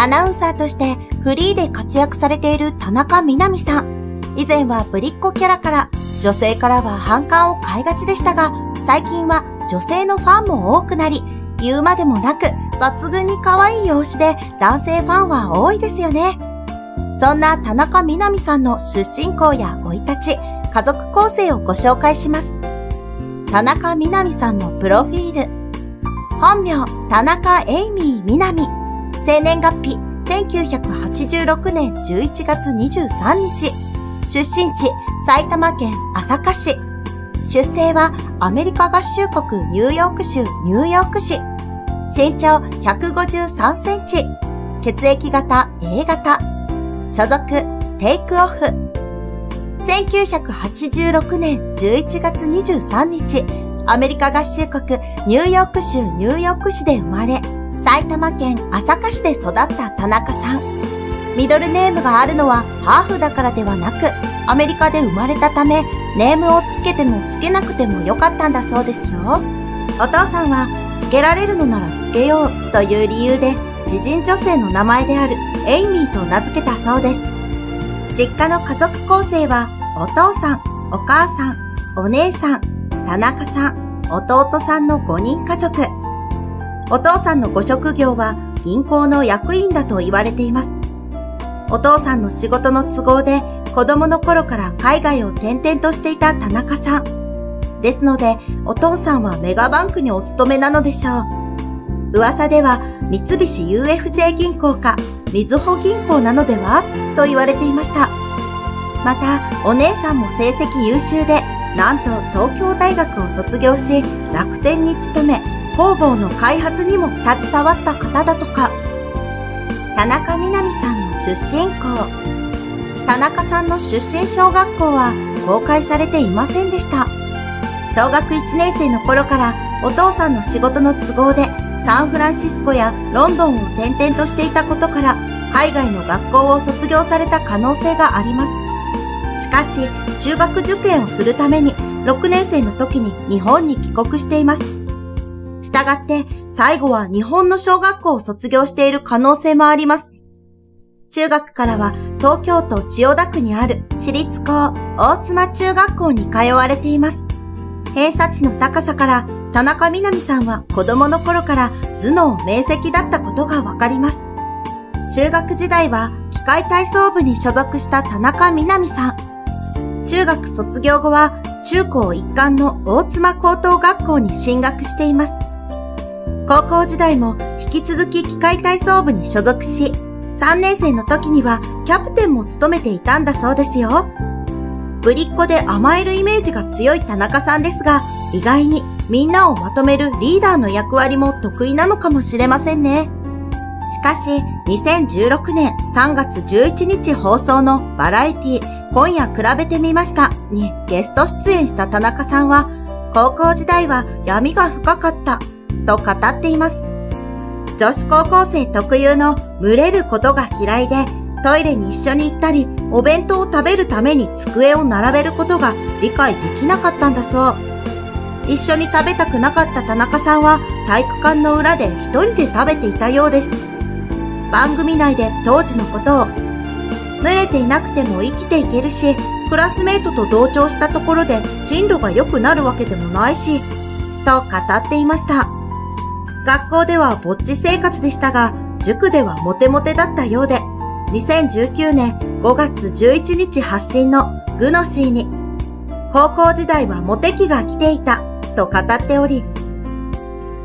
アナウンサーとしてフリーで活躍されている田中みな実さん。以前はぶりっ子キャラから女性からは反感を買いがちでしたが、最近は女性のファンも多くなり、言うまでもなく抜群に可愛い容姿で男性ファンは多いですよね。そんな田中みな実さんの出身校や生い立ち、家族構成をご紹介します。田中みな実さんのプロフィール。本名、田中エイミーみなみ。生年月日、1986年11月23日。出身地、埼玉県朝霞市。出生はアメリカ合衆国ニューヨーク州ニューヨーク市。身長153センチ。血液型 A 型。所属テイクオフ。1986年11月23日、アメリカ合衆国ニューヨーク州ニューヨーク市で生まれ、埼玉県朝霞市で育った田中さん。ミドルネームがあるのはハーフだからではなく、アメリカで生まれたため、ネームをつけてもつけなくてもよかったんだそうですよ。お父さんは、つけられるのならつけようという理由で、知人女性の名前であるエイミーと名付けたそうです。実家の家族構成は、お父さん、お母さん、お姉さん、田中さん、弟さんの5人家族。お父さんのご職業は銀行の役員だと言われています。お父さんの仕事の都合で子供の頃から海外を転々としていた田中さん。ですので、お父さんはメガバンクにお勤めなのでしょう。噂では三菱 UFJ 銀行か、みずほ銀行なのでは？と言われていました。また、お姉さんも成績優秀で、なんと東京大学を卒業し、楽天に勤め、工房の開発にも携わった方だとか。田中みな実さんの出身校。田中さんの出身小学校は公開されていませんでした。小学1年生の頃からお父さんの仕事の都合でサンフランシスコやロンドンを転々としていたことから海外の学校を卒業された可能性があります。しかし、中学受験をするために6年生の時に日本に帰国しています。したがって最後は日本の小学校を卒業している可能性もあります。中学からは東京都千代田区にある私立高大妻中学校に通われています。偏差値の高さから田中みな実さんは子供の頃から頭脳明晰だったことがわかります。中学時代は機械体操部に所属した田中みな実さん。中学卒業後は中高一貫の大妻高等学校に進学しています。高校時代も引き続き機械体操部に所属し、3年生の時にはキャプテンも務めていたんだそうですよ。ぶりっ子で甘えるイメージが強い田中さんですが、意外にみんなをまとめるリーダーの役割も得意なのかもしれませんね。しかし、2016年3月11日放送のバラエティ今夜比べてみましたにゲスト出演した田中さんは、高校時代は闇が深かったと語っています。女子高校生特有の群れることが嫌いで、トイレに一緒に行ったり、お弁当を食べるために机を並べることが理解できなかったんだそう。一緒に食べたくなかった田中さんは体育館の裏で一人で食べていたようです。番組内で当時のことを、群れていなくても生きていけるし、クラスメートと同調したところで進路が良くなるわけでもないし、と語っていました。学校ではぼっち生活でしたが、塾ではモテモテだったようで、2019年5月11日発信のグノシーに、高校時代はモテ期が来ていたと語っており、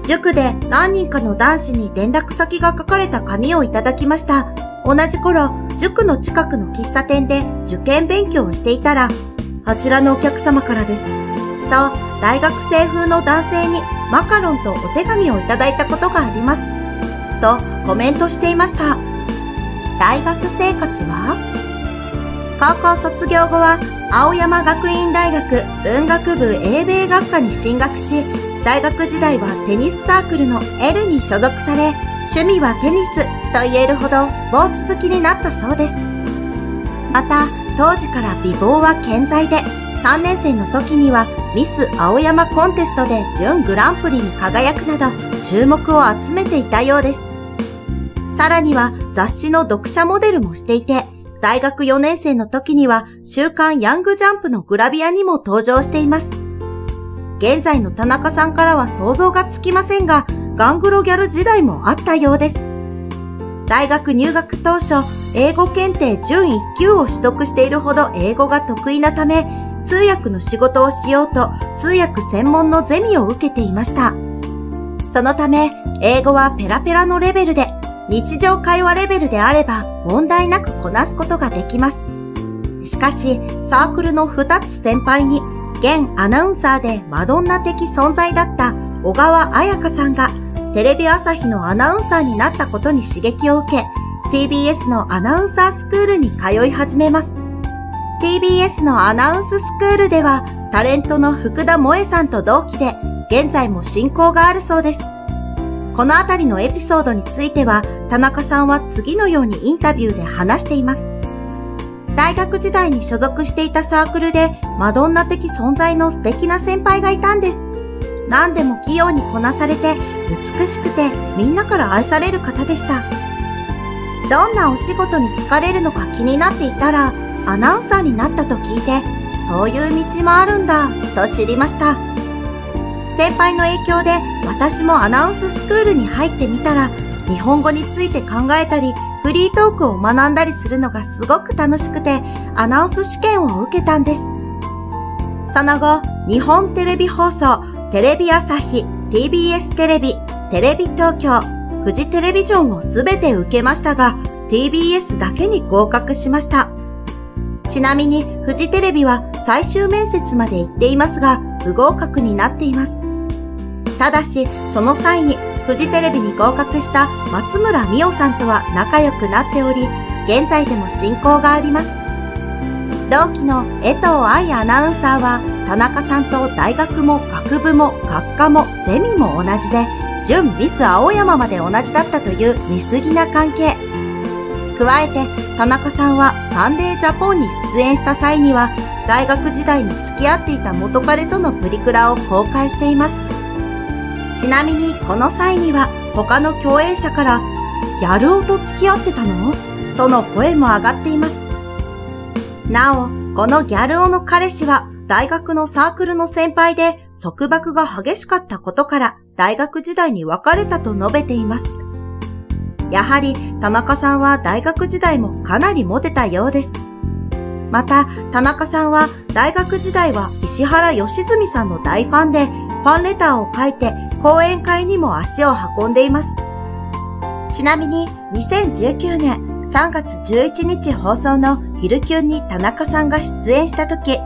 塾で何人かの男子に連絡先が書かれた紙をいただきました。同じ頃、塾の近くの喫茶店で受験勉強をしていたら、あちらのお客様からです。と、大学生風の男性にマカロンとお手紙をいただいたことがあります。とコメントしていました。大学生活は？高校卒業後は青山学院大学文学部英米学科に進学し、大学時代はテニスサークルの L に所属され、趣味はテニスと言えるほどスポーツ好きになったそうです。また、当時から美貌は健在で、3年生の時にはミス青山コンテストで準グランプリに輝くなど注目を集めていたようです。さらには雑誌の読者モデルもしていて、大学4年生の時には週刊ヤングジャンプのグラビアにも登場しています。現在の田中さんからは想像がつきませんが、ガングロギャル時代もあったようです。大学入学当初、英語検定準1級を取得しているほど英語が得意なため、通訳の仕事をしようと通訳専門のゼミを受けていました。そのため、英語はペラペラのレベルで、日常会話レベルであれば問題なくこなすことができます。しかし、サークルの2つ先輩に、現アナウンサーでマドンナ的存在だった小川彩香さんが、テレビ朝日のアナウンサーになったことに刺激を受け、TBS のアナウンサースクールに通い始めます。TBS のアナウンススクールでは、タレントの福田萌さんと同期で、現在も進行があるそうです。このあたりのエピソードについては、田中さんは次のようにインタビューで話しています。大学時代に所属していたサークルで、マドンナ的存在の素敵な先輩がいたんです。何でも器用にこなされて、美しくてみんなから愛される方でした。どんなお仕事に就かれるのか気になっていたら、アナウンサーになったと聞いて、そういう道もあるんだ、と知りました。先輩の影響で私もアナウンススクールに入ってみたら、日本語について考えたり、フリートークを学んだりするのがすごく楽しくて、アナウンス試験を受けたんです。その後、日本テレビ放送、テレビ朝日、TBS テレビ、テレビ東京、フジテレビジョンをすべて受けましたが、TBS だけに合格しました。ちなみに、フジテレビは最終面接まで行っていますが、不合格になっています。ただし、その際に、フジテレビに合格した松村美桜さんとは仲良くなっており、現在でも親交があります。同期の江藤愛アナウンサーは、田中さんと大学も学部も学科もゼミも同じで、準ミス青山まで同じだったという見過ぎな関係。加えて、田中さんはサンデージャポンに出演した際には、大学時代に付き合っていた元彼とのプリクラを公開しています。ちなみにこの際には他の共演者からギャル男と付き合ってたの？との声も上がっています。なお、このギャル男の彼氏は大学のサークルの先輩で束縛が激しかったことから大学時代に別れたと述べています。やはり田中さんは大学時代もかなりモテたようです。また、田中さんは大学時代は石原良純さんの大ファンで、ファンレターを書いて講演会にも足を運んでいます。ちなみに2019年3月11日放送の昼キュンに田中さんが出演した時、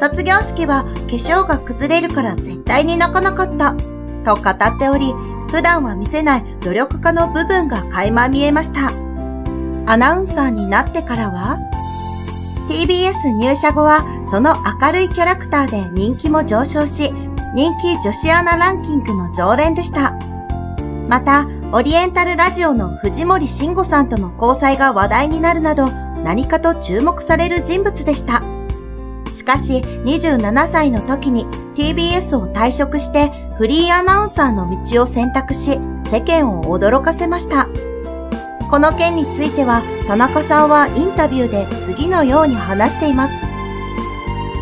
卒業式は化粧が崩れるから絶対に泣かなかったと語っており、普段は見せない努力家の部分が垣間見えました。アナウンサーになってからは TBS 入社後はその明るいキャラクターで人気も上昇し、人気女子アナランキングの常連でした。また、オリエンタルラジオの藤森慎吾さんとの交際が話題になるなど、何かと注目される人物でした。しかし、27歳の時に TBS を退職してフリーアナウンサーの道を選択し、世間を驚かせました。この件については、田中さんはインタビューで次のように話しています。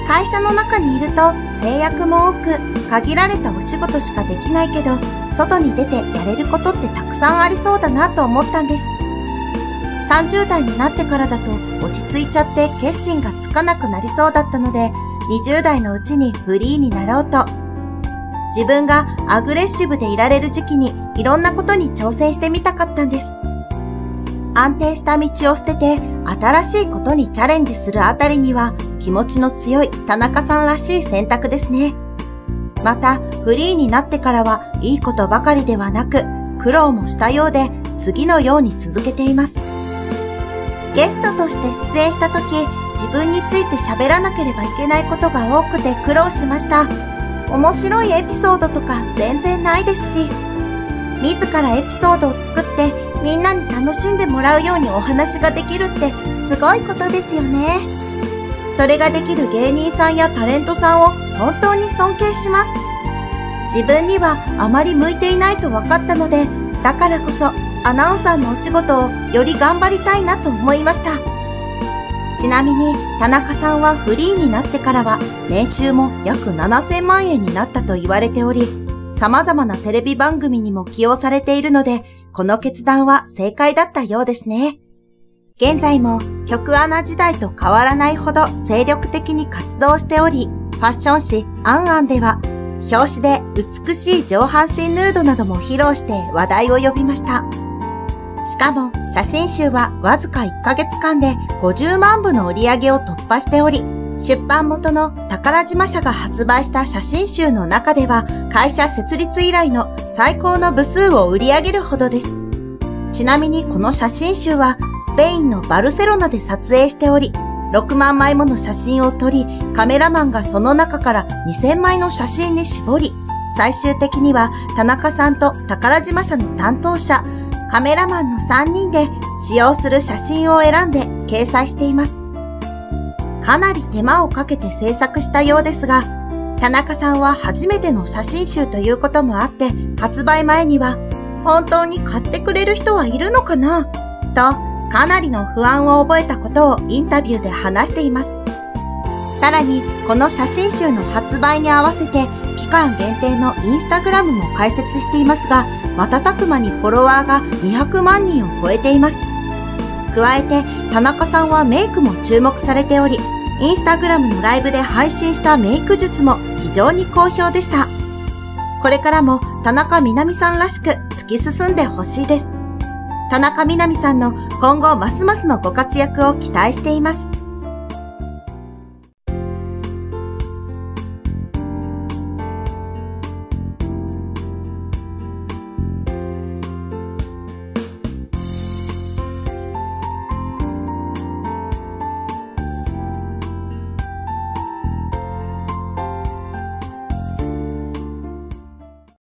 会社の中にいると制約も多く、限られたお仕事しかできないけど、外に出てやれることってたくさんありそうだなと思ったんです。30代になってからだと落ち着いちゃって決心がつかなくなりそうだったので、20代のうちにフリーになろうと。自分がアグレッシブでいられる時期にいろんなことに挑戦してみたかったんです。安定した道を捨てて新しいことにチャレンジするあたりには気持ちの強い田中さんらしい選択ですね。また、フリーになってからはいいことばかりではなく、苦労もしたようで、次のように続けています。ゲストとして出演した時、自分について喋らなければいけないことが多くて苦労しました。面白いエピソードとか全然ないですし、自らエピソードを作ってみんなに楽しんでもらうようにお話ができるってすごいことですよね。それができる芸人さんやタレントさんを本当に尊敬します。自分にはあまり向いていないと分かったので、だからこそアナウンサーのお仕事をより頑張りたいなと思いました。ちなみに田中さんはフリーになってからは年収も約7000万円になったと言われており、様々なテレビ番組にも起用されているので、この決断は正解だったようですね。現在も曲穴時代と変わらないほど精力的に活動しており、ファッション誌アンアンでは表紙で美しい上半身ヌードなども披露して話題を呼びました。しかも写真集はわずか1ヶ月間で50万部の売り上げを突破しており、出版元の宝島社が発売した写真集の中では会社設立以来の最高の部数を売り上げるほどです。ちなみにこの写真集はスペインのバルセロナで撮影しており、6万枚もの写真を撮り、カメラマンがその中から2000枚の写真に絞り、最終的には田中さんと宝島社の担当者、カメラマンの3人で使用する写真を選んで掲載しています。かなり手間をかけて制作したようですが、田中さんは初めての写真集ということもあって、発売前には、本当に買ってくれる人はいるのかな？と、かなりの不安を覚えたことをインタビューで話しています。さらに、この写真集の発売に合わせて、間限定のインスタグラムも開設していますが、瞬く間にフォロワーが200万人を超えています。加えて、田中さんはメイクも注目されており、インスタグラムのライブで配信したメイク術も非常に好評でした。これからも田中みな実さんらしく突き進んでほしいです。田中みな実さんの今後ますますのご活躍を期待しています。